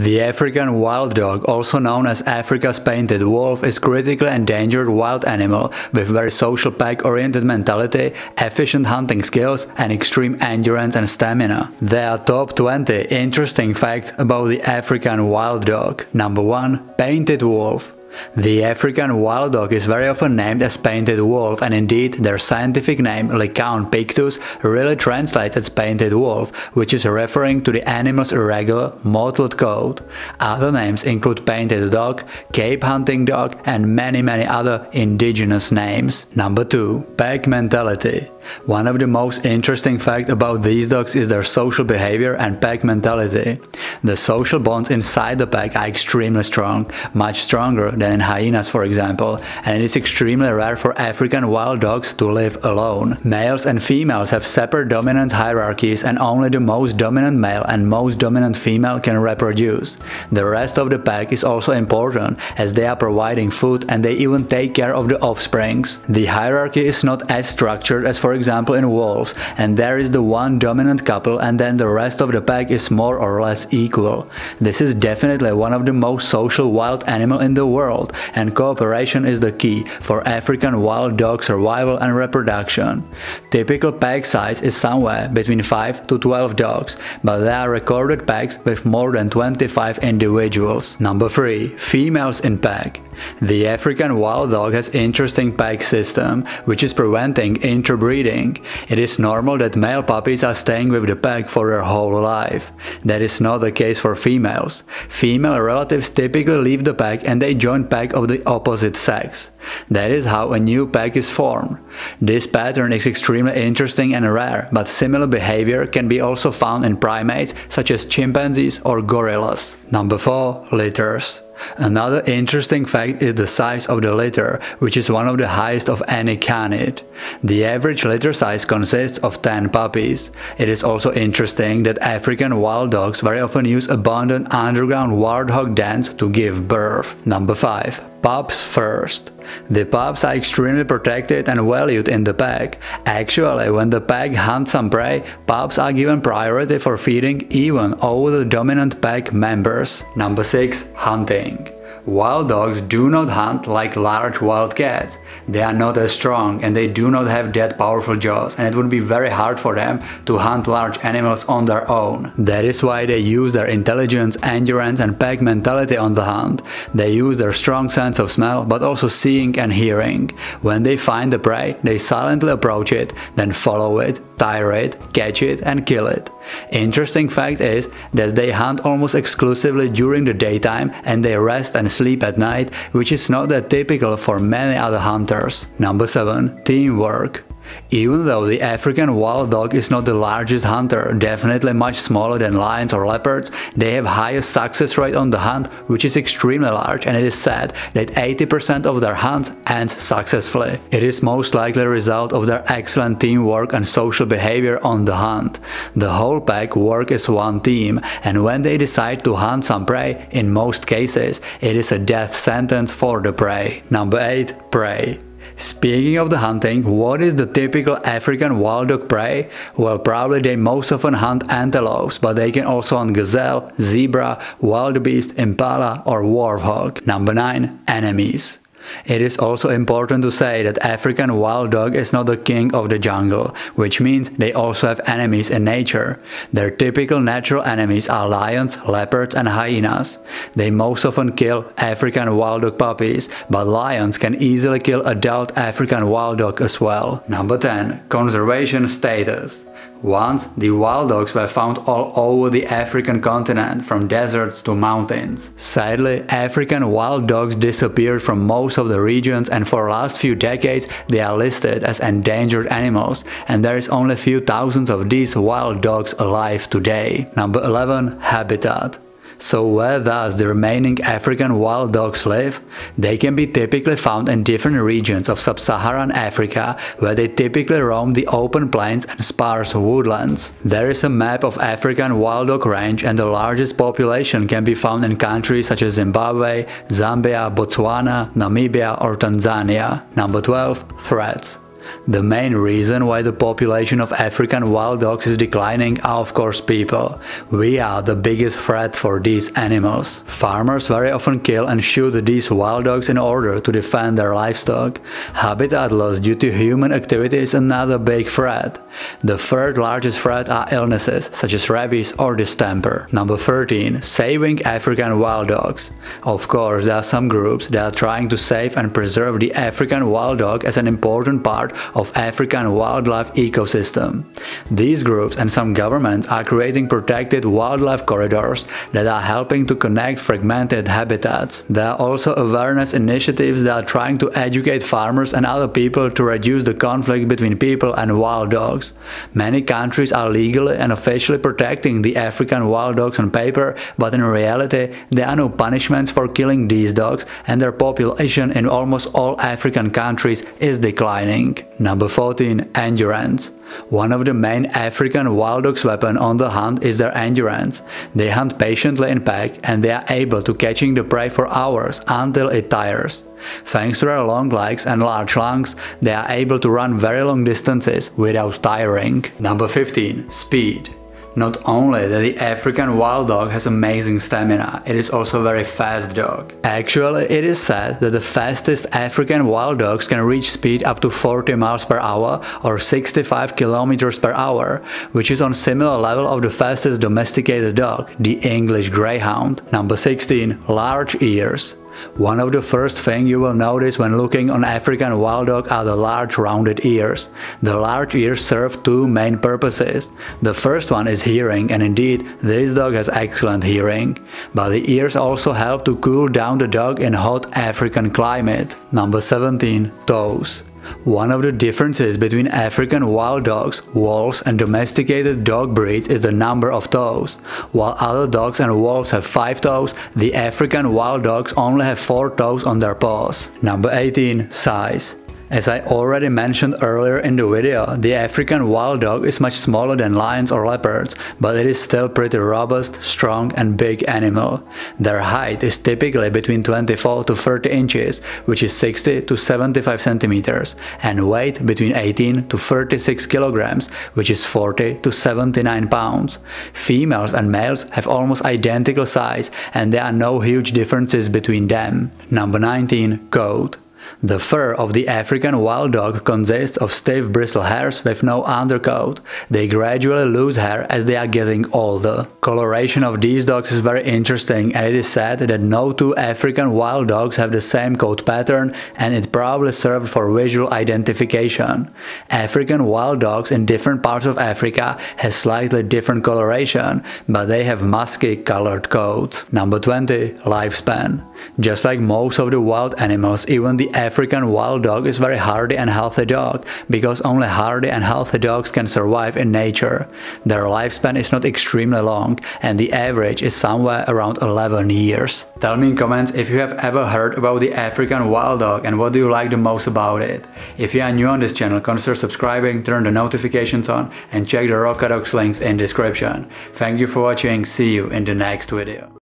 The African wild dog, also known as Africa's painted wolf, is a critically endangered wild animal with very social pack-oriented mentality, efficient hunting skills and extreme endurance and stamina. There are top 20 interesting facts about the African wild dog. Number 1. Painted wolf. The African wild dog is very often named as painted wolf and indeed their scientific name Lycaon pictus really translates as painted wolf, which is referring to the animal's irregular, mottled coat. Other names include painted dog, cape hunting dog and many many other indigenous names. Number 2. Pack mentality one of the most interesting facts about these dogs is their social behavior and pack mentality. The social bonds inside the pack are extremely strong, much stronger than in hyenas for example, and it is extremely rare for African wild dogs to live alone. Males and females have separate dominant hierarchies and only the most dominant male and most dominant female can reproduce. The rest of the pack is also important as they are providing food and they even take care of the offsprings. The hierarchy is not as structured as for example in wolves, and there is the one dominant couple and then the rest of the pack is more or less equal. This is definitely one of the most social wild animal in the world, and cooperation is the key for African wild dog survival and reproduction. Typical pack size is somewhere between 5 to 12 dogs, but there are recorded packs with more than 25 individuals. Number 3. Females in pack. The African wild dog has interesting pack system, which is preventing interbreeding. It is normal that male puppies are staying with the pack for their whole life. That is not the case for females. Female relatives typically leave the pack and they join pack of the opposite sex. That is how a new pack is formed. This pattern is extremely interesting and rare, but similar behavior can be also found in primates such as chimpanzees or gorillas. Number 4. Litters Another interesting fact is the size of the litter, which is one of the highest of any canid. The average litter size consists of 10 puppies. It is also interesting that African wild dogs very often use abundant underground warthog dens to give birth. Number 5. Pups first. The pups are extremely protected and valued in the pack. Actually, when the pack hunts some prey, pups are given priority for feeding even over the dominant pack members. Number 6. Hunting. Wild dogs do not hunt like large wild cats. They are not as strong and they do not have that powerful jaws and it would be very hard for them to hunt large animals on their own. That is why they use their intelligence, endurance and pack mentality on the hunt. They use their strong sense of smell but also seeing and hearing. When they find the prey, they silently approach it, then follow it, tire it, catch it and kill it. Interesting fact is that they hunt almost exclusively during the daytime and they rest and sleep at night, which is not that typical for many other hunters. Number 7. Teamwork even though the African wild dog is not the largest hunter, definitely much smaller than lions or leopards, they have highest success rate on the hunt, which is extremely large and it is said that 80% of their hunts end successfully. It is most likely a result of their excellent teamwork and social behavior on the hunt. The whole pack work as one team and when they decide to hunt some prey, in most cases, it is a death sentence for the prey. Number 8. Prey Speaking of the hunting, what is the typical African wild dog prey? Well, probably they most often hunt antelopes, but they can also hunt gazelle, zebra, wildebeest, impala or warthog. Number 9. Enemies it is also important to say that African wild dog is not the king of the jungle, which means they also have enemies in nature. Their typical natural enemies are lions, leopards and hyenas. They most often kill African wild dog puppies, but lions can easily kill adult African wild dog as well. Number 10. Conservation status once, the wild dogs were found all over the African continent, from deserts to mountains. Sadly, African wild dogs disappeared from most of the regions and for the last few decades they are listed as endangered animals and there is only a few thousands of these wild dogs alive today. Number 11. Habitat so where does the remaining African wild dogs live? They can be typically found in different regions of sub-Saharan Africa where they typically roam the open plains and sparse woodlands. There is a map of African wild dog range and the largest population can be found in countries such as Zimbabwe, Zambia, Botswana, Namibia or Tanzania. Number 12. Threats The main reason why the population of African wild dogs is declining are of course people. We are the biggest threat for these animals. Farmers very often kill and shoot these wild dogs in order to defend their livestock. Habitat loss due to human activity is another big threat. The third largest threat are illnesses such as rabies or distemper. Number 13. Saving African wild dogs. Of course, there are some groups that are trying to save and preserve the African wild dog as an important part of African wildlife ecosystem. These groups and some governments are creating protected wildlife corridors that are helping to connect fragmented habitats. There are also awareness initiatives that are trying to educate farmers and other people to reduce the conflict between people and wild dogs. Many countries are legally and officially protecting the African wild dogs on paper, but in reality there are no punishments for killing these dogs and their population in almost all African countries is declining. Number 14. Endurance. One of the main African wild dogs weapon on the hunt is their endurance. They hunt patiently in pack and they are able to catching the prey for hours until it tires. Thanks to their long legs and large lungs, they are able to run very long distances without tiring. Number 15. Speed. Not only that the African wild dog has amazing stamina, it is also a very fast dog. Actually, it is said that the fastest African wild dogs can reach speed up to 40 miles per hour or 65 kilometers per hour, which is on similar level of the fastest domesticated dog, the English Greyhound. Number 16. Large ears. One of the first things you will notice when looking on African wild dog are the large rounded ears. The large ears serve two main purposes. The first one is hearing and indeed this dog has excellent hearing. But the ears also help to cool down the dog in hot African climate. Number 17. Toes. One of the differences between African wild dogs, wolves and domesticated dog breeds is the number of toes. While other dogs and wolves have 5 toes, the African wild dogs only have 4 toes on their paws. Number 18. Size as I already mentioned earlier in the video, the African wild dog is much smaller than lions or leopards, but it is still pretty robust, strong and big animal. Their height is typically between 24 to 30 inches, which is 60 to 75 centimeters, and weight between 18 to 36 kilograms, which is 40 to 79 pounds. Females and males have almost identical size and there are no huge differences between them. Number 19. Coat the fur of the African wild dog consists of stiff bristle hairs with no undercoat. They gradually lose hair as they are getting older. Coloration of these dogs is very interesting and it is said that no two African wild dogs have the same coat pattern and it probably served for visual identification. African wild dogs in different parts of Africa have slightly different coloration, but they have musky colored coats. Number 20. Lifespan just like most of the wild animals, even the African wild dog is very hardy and healthy dog, because only hardy and healthy dogs can survive in nature. Their lifespan is not extremely long, and the average is somewhere around 11 years. Tell me in comments if you have ever heard about the African wild dog and what do you like the most about it. If you are new on this channel, consider subscribing, turn the notifications on, and check the Rocadog's links in description. Thank you for watching, see you in the next video.